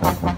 Ha ha ha.